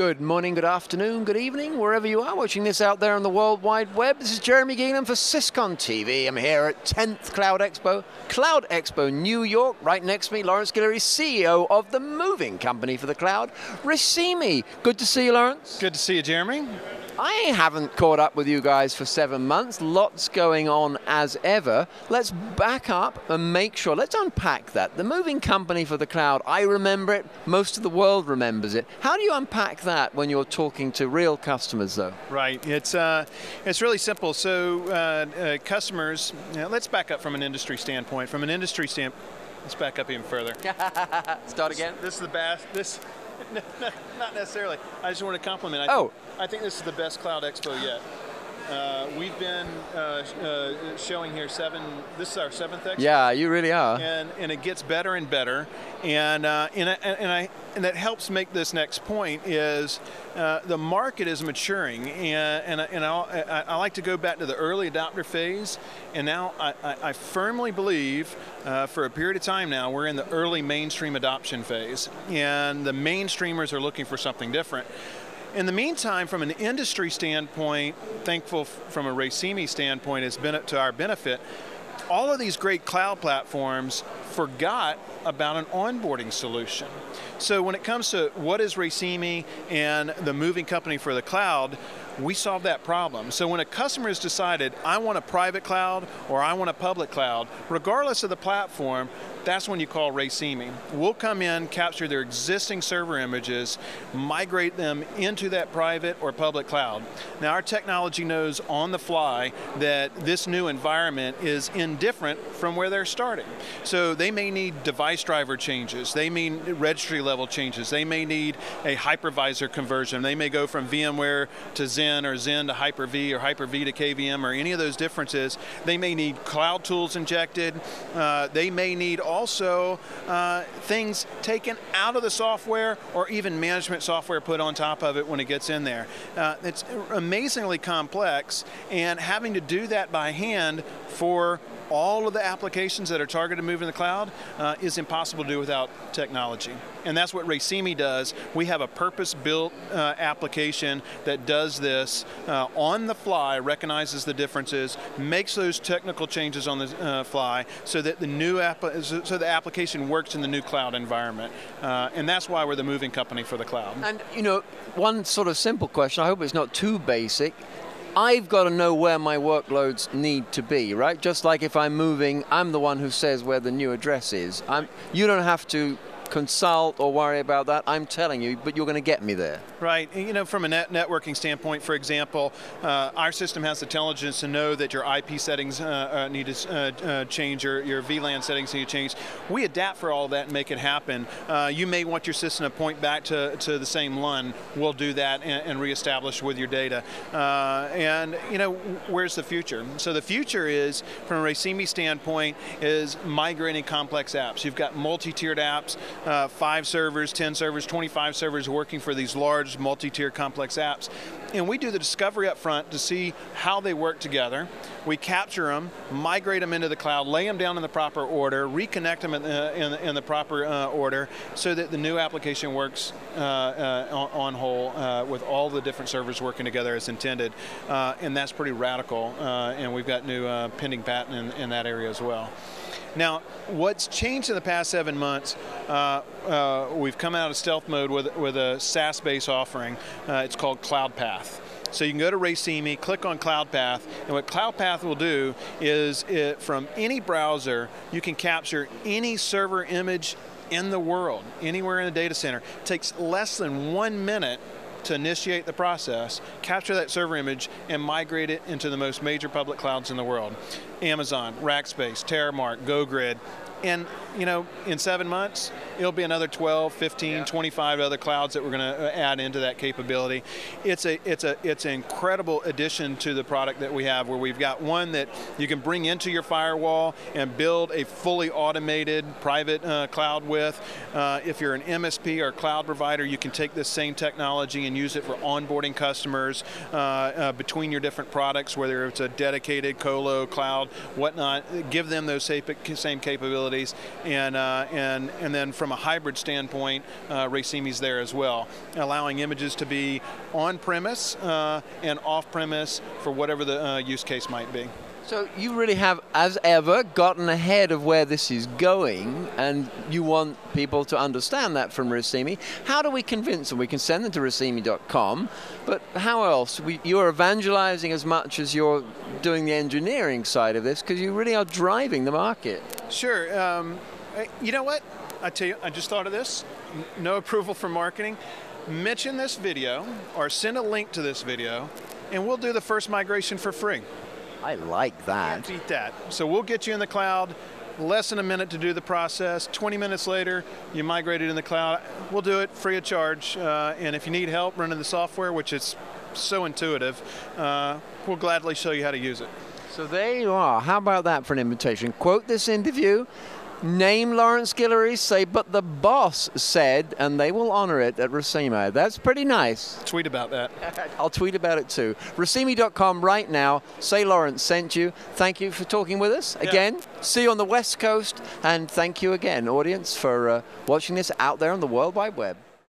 Good morning, good afternoon, good evening, wherever you are watching this out there on the World Wide Web. This is Jeremy Geelan for SYS-CON TV. I'm here at 10th Cloud Expo, Cloud Expo New York. Right next to me, Lawrence Guillory, CEO of the moving company for the cloud, Racemi. Good to see you, Lawrence. Good to see you, Jeremy. I haven't caught up with you guys for seven months. Lots going on as ever. Let's back up and make sure. Let's unpack that. The moving company for the cloud, I remember it. Most of the world remembers it. How do you unpack that when you're talking to real customers, though? Right. It's uh, it's really simple. So uh, uh, customers. You know, let's back up from an industry standpoint. From an industry standpoint. Let's back up even further. Start again. This, this is the best. This not necessarily. I just want to compliment. I oh. I think this is the best Cloud Expo yet. Uh, we've been uh, uh, showing here seven. This is our seventh expo. Yeah, you really are. And and it gets better and better, and uh, and, and I and that helps make this next point is uh, the market is maturing, and and, and I, I, like to go back to the early adopter phase, and now I, I firmly believe uh, for a period of time now we're in the early mainstream adoption phase, and the mainstreamers are looking for something different. In the meantime, from an industry standpoint, thankful from a Racemi standpoint, it's been to our benefit. All of these great cloud platforms forgot about an onboarding solution. So when it comes to what is Racemi and the moving company for the cloud, we solve that problem. So when a customer has decided, I want a private cloud or I want a public cloud, regardless of the platform, that's when you call Racemi. We'll come in, capture their existing server images, migrate them into that private or public cloud. Now our technology knows on the fly that this new environment is indifferent from where they're starting. So they may need device driver changes, they may need registry level changes, they may need a hypervisor conversion, they may go from VMware to Xen or Xen to Hyper-V or Hyper-V to KVM or any of those differences. They may need cloud tools injected, uh, they may need also uh, things taken out of the software or even management software put on top of it when it gets in there. Uh, it's amazingly complex and having to do that by hand for all of the applications that are targeted to move in the cloud uh, is impossible to do without technology. And that's what Racemi does. We have a purpose-built uh, application that does this uh, on the fly, recognizes the differences, makes those technical changes on the uh, fly so that the new app so the application works in the new cloud environment. Uh, and that's why we're the moving company for the cloud. And you know, one sort of simple question, I hope it's not too basic. I've got to know where my workloads need to be, right? Just like if I'm moving, I'm the one who says where the new address is. I'm, you don't have to consult or worry about that. I'm telling you, but you're going to get me there. Right. You know, from a net networking standpoint, for example, uh, our system has intelligence to know that your IP settings uh, uh, need to uh, uh, change, your, your VLAN settings need to change. We adapt for all that and make it happen. You may want your system to point back to, to the same LUN. We'll do that and, and reestablish with your data. and, you know, where's the future? So the future is, from a Racemi standpoint, is migrating complex apps. You've got multi-tiered apps uh, five servers, 10 servers, 25 servers working for these large multi-tier complex apps. And we do the discovery up front to see how they work together. We capture them, migrate them into the cloud, lay them down in the proper order, reconnect them in the, in in the proper uh, order so that the new application works uh, uh on, on, whole uh, with all the different servers working together as intended. Uh, and that's pretty radical. and we've got new pending patent in, in that area as well. Now, what's changed in the past seven months, uh, uh, we've come out of stealth mode with, with a SaaS-based offering. Uh, it's called CloudPath. So you can go to Racemi, click on CloudPath, and what CloudPath will do is it, from any browser, you can capture any server image in the world, anywhere in the data center. It takes less than one minute to initiate the process, capture that server image, and migrate it into the most major public clouds in the world. Amazon, Rackspace, Terremark, GoGrid, and you know, in seven months, it'll be another 12, 15, yeah. 25 other clouds that we're going to uh, add into that capability. It's a it's a it's an incredible addition to the product that we have, where we've got one that you can bring into your firewall and build a fully automated private uh, cloud with. Uh, if you're an MSP or cloud provider, you can take this same technology and use it for onboarding customers uh, uh, between your different products, whether it's a dedicated colo cloud whatnot, give them those same capabilities, and uh, and and then from a hybrid standpoint, uh, Racemi's there as well, allowing images to be on premise uh, and off premise for whatever the uh, use case might be. So you really have, as ever, gotten ahead of where this is going, and you want people to understand that from Racemi. How do we convince them? We can send them to racemi.com, but how else? We, you're evangelizing as much as you're doing the engineering side of this, because you really are driving the market. Sure. Um, you know what? I tell you, I just thought of this. No approval for marketing. Mention this video or send a link to this video, and we'll do the first migration for free. I like that. Can't beat that. So we'll get you in the cloud. Less than a minute to do the process. 20 minutes later, you migrate it in the cloud. We'll do it free of charge. Uh, and if you need help running the software, which is so intuitive, uh, we'll gladly show you how to use it. So there you are. How about that for an invitation? Quote this interview name Lawrence Guillory, say, but the boss said, and they will honor it at Racemi. That's pretty nice. Tweet about that. I'll tweet about it too. Racemi.com right now. Say Lawrence sent you. Thank you for talking with us again. See you on the West Coast, and thank you again, audience, for uh, watching this out there on the World Wide Web.